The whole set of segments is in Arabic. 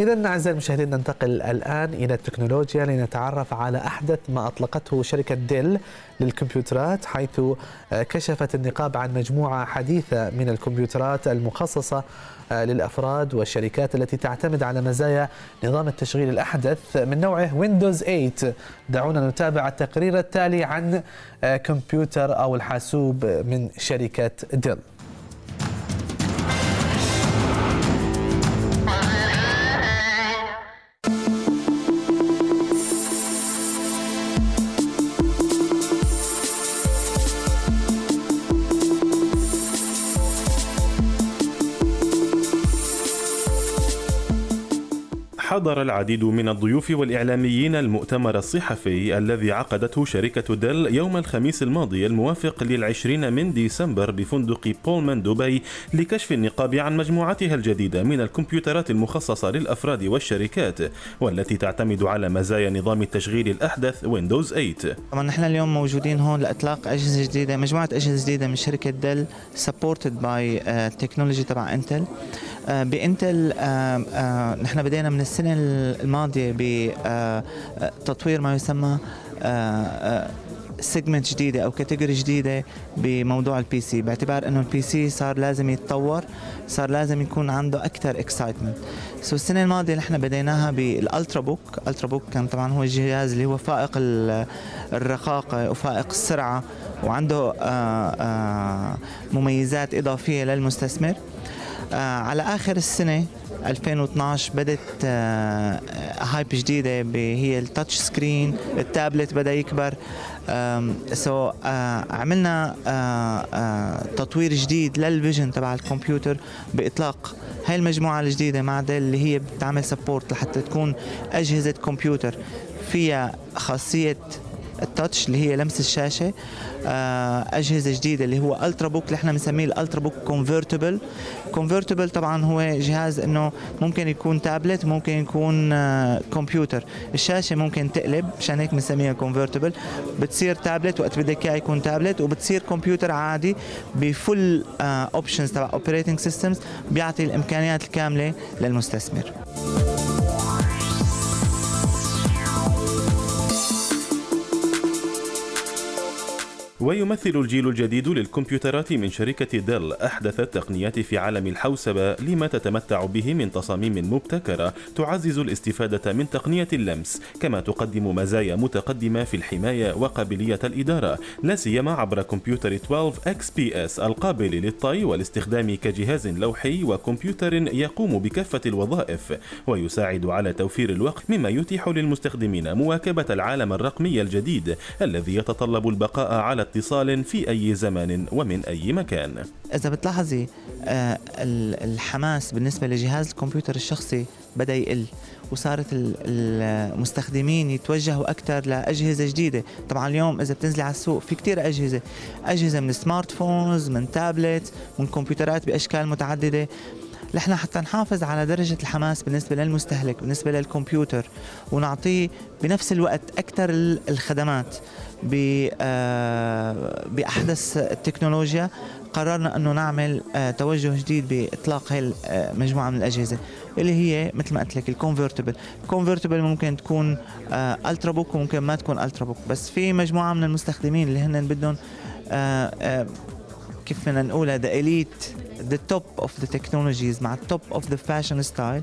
إذا أعزائي المشاهدين ننتقل الآن إلى التكنولوجيا لنتعرف على أحدث ما أطلقته شركة Dell للكمبيوترات حيث كشفت النقاب عن مجموعة حديثة من الكمبيوترات المخصصة للأفراد والشركات التي تعتمد على مزايا نظام التشغيل الأحدث من نوعه Windows 8 دعونا نتابع التقرير التالي عن كمبيوتر أو الحاسوب من شركة Dell. حضر العديد من الضيوف والإعلاميين المؤتمر الصحفي الذي عقدته شركة Dell يوم الخميس الماضي الموافق للعشرين من ديسمبر بفندق بولمان دبي لكشف النقاب عن مجموعتها الجديدة من الكمبيوترات المخصصة للأفراد والشركات والتي تعتمد على مزايا نظام التشغيل الأحدث Windows 8 طبعا نحن اليوم موجودين هون لإطلاق أجهزة جديدة مجموعة أجهزة جديدة من شركة Dell supported by technology تبع Intel ب Intel نحن بدينا من السنة الماضية بتطوير ما يسمى segment جديدة أو category جديدة بموضوع ال PC باعتبار إنه ال PC صار لازم يتطور صار لازم يكون عنده أكثر excitement so السنة الماضية نحن بديناها بال ultrabook ultrabook كان طبعا هو الجهاز اللي هو فائق الرقاقة وفائق السرعة وعنده مميزات إضافية للمستخدم. على آخر السنة 2012 بدت hype جديدة هي ال touch screen ال tablet بدأ يكبر. so uh, عملنا تطوير جديد لل vision تبع الكمبيوتر بإطلاق هاي المجموعة الجديدة مع Dell اللي هي بتعمل support لحتى تكون أجهزة كمبيوتر. فيها خاصية ال touch اللي هي لمس الشاشة أجهزة جديدة اللي هو ultrabook اللي إحنا بنسميه ال ultrabook convertible convertible طبعا هو جهاز إنه ممكن يكون تابلت ممكن يكون كمبيوتر. الشاشة ممكن تقلب مشان هيك بنسميها convertible بتصير تابلت وقت بدك اياه يكون تابلت وبتصير كمبيوتر عادي ب full options تبع operating systems بيعطي الإمكانيات الكاملة للمستخدم. ويمثل الجيل الجديد للكمبيوترات من شركة Dell أحدث التقنيات في عالم الحوسبة لما تتمتع به من تصاميم مبتكرة تعزز الاستفادة من تقنية اللمس كما تقدم مزايا متقدمة في الحماية وقابلية الإدارة لا سيما عبر كمبيوتر 12 XPS القابل للطي والاستخدام كجهاز لوحي وكمبيوتر يقوم بكافة الوظائف ويساعد على توفير الوقت مما يتيح للمستخدمين مواكبة العالم الرقمي الجديد الذي يتطلب البقاء على اتصال في أي زمان ومن أي مكان. إذا بتلاحظي آه الحماس بالنسبة لجهاز الكمبيوتر الشخصي بدأ يقل وصارت المستخدمين يتوجهوا أكثر لأجهزة جديدة. طبعا اليوم إذا بتنزلي على السوق في كتير أجهزة أجهزة من سمارت فونز من تابلت من كمبيوترات بأشكال متعددة. نحن حتى نحافظ على درجة الحماس بالنسبة للمستهلك بالنسبة للكمبيوتر ونعطيه بنفس الوقت أكثر الخدمات بأحدث التكنولوجيا. قررنا أنه نعمل توجه جديد بإطلاق هاي المجموعة من الأجهزة اللي هي مثل ما قلت لك ال convertible ال convertible ممكن تكون Ultrabook وممكن ما تكون Ultrabook بس في مجموعة من المستخدمين اللي هن بدهم كيف بدنا نقولها the elite the top of the technologies مع ال top of the fashion style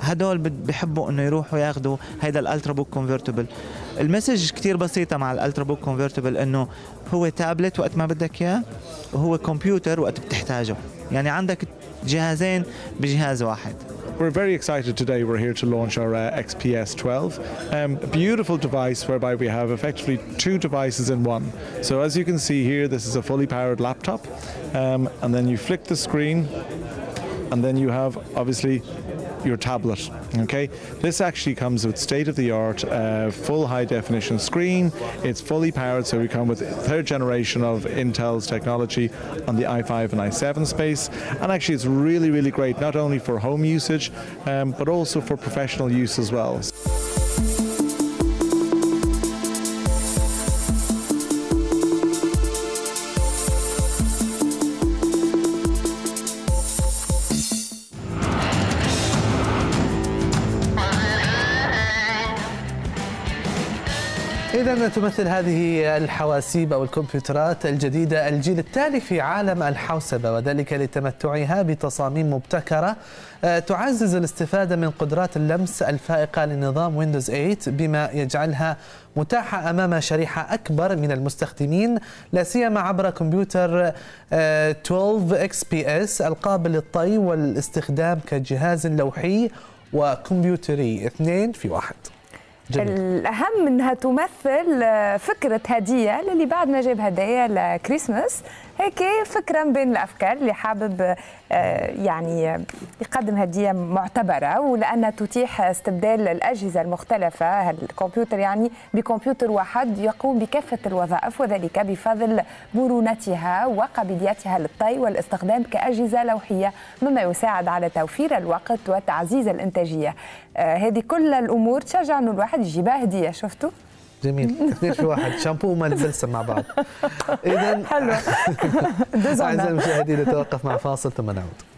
هدول بحبوا إنه يروحوا ياخذوا هيدا ال Ultrabook convertible ال message كتير بسيطة مع ال Ultrabook convertible إنه هو تابلت وقت ما بدك إياه وهو كمبيوتر وقت بتحتاجه. يعني عندك جهازين بجهاز واحد. We're very excited today. We're here to launch our uh, XPS 12, um, a beautiful device whereby we have effectively two devices in one. So as you can see here, this is a fully powered laptop, um, and then you flick the screen, and then you have obviously your tablet. Okay, this actually comes with state-of-the-art, uh, full high-definition screen. It's fully powered, so we come with third generation of Intel's technology on the i5 and i7 space. And actually, it's really, really great not only for home usage, um, but also for professional use as well. إذا تمثل هذه الحواسيب أو الكمبيوترات الجديدة الجيل التالي في عالم الحوسبة وذلك لتمتعها بتصاميم مبتكرة آه، تعزز الاستفادة من قدرات اللمس الفائقة لنظام Windows 8 بما يجعلها متاحة أمام شريحة أكبر من المستخدمين لا سيما عبر كمبيوتر 12 XPS القابل للطي والاستخدام كجهاز لوحي وكمبيوتري اثنين في واحد. جميل. الأهم إنها تمثل فكرة هدية للي بعد ما جاب هدايا لكريسماس هيك فكرة من بين الأفكار اللي حابب آه، يعني يقدم هدية معتبرة ولانها تتيح استبدال الأجهزة المختلفة الكمبيوتر يعني بكمبيوتر واحد يقوم بكافة الوظائف وذلك بفضل مرونتها وقابليتها للطي والاستخدام كأجهزة لوحية مما يساعد على توفير الوقت وتعزيز الإنتاجية. آه، هذه كل الأمور. تشجع انه الواحد يجيبها هدية شفتوا؟ جميل. اثنين في واحد. شامبو وماء البلسم مع بعض. اذا حلو أعزائي المشاهدين نتوقف مع فاصل ثم نعود.